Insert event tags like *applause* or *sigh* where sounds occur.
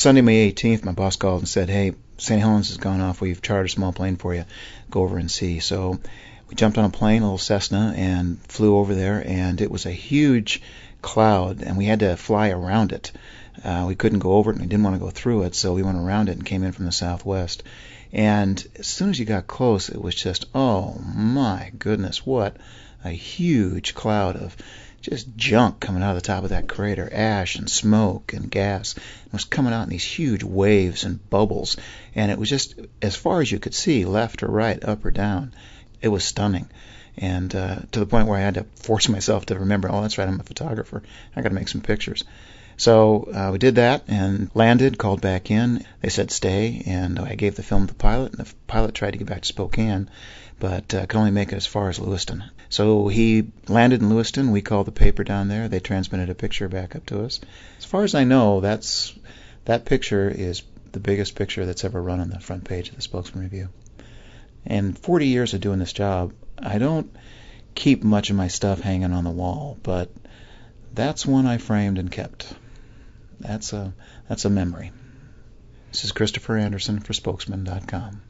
Sunday, May 18th, my boss called and said, "Hey, St. Helens has gone off. We've chartered a small plane for you. Go over and see." So we jumped on a plane, a little Cessna, and flew over there. And it was a huge cloud, and we had to fly around it. Uh, we couldn't go over it, and we didn't want to go through it, so we went around it and came in from the southwest. And as soon as you got close, it was just, oh my goodness, what a huge cloud of just junk coming out of the top of that crater, ash and smoke and gas. It was coming out in these huge waves and bubbles, and it was just as far as you could see, left or right, up or down. It was stunning, and uh, to the point where I had to force *laughs* myself to remember, oh, that's right, I'm a photographer. I got to make some pictures. So uh, we did that and landed, called back in. They said stay, and I gave the film to the pilot, and the pilot tried to get back to Spokane, but uh, could only make it as far as Lewiston. So he landed in Lewiston. We called the paper down there. They transmitted a picture back up to us. As far as I know, that's that picture is the biggest picture that's ever run on the front page of the Spokesman Review. And 40 years of doing this job, I don't keep much of my stuff hanging on the wall, but that's one I framed and kept that's a that's a memory. This is Christopher Anderson for Spokesman.com.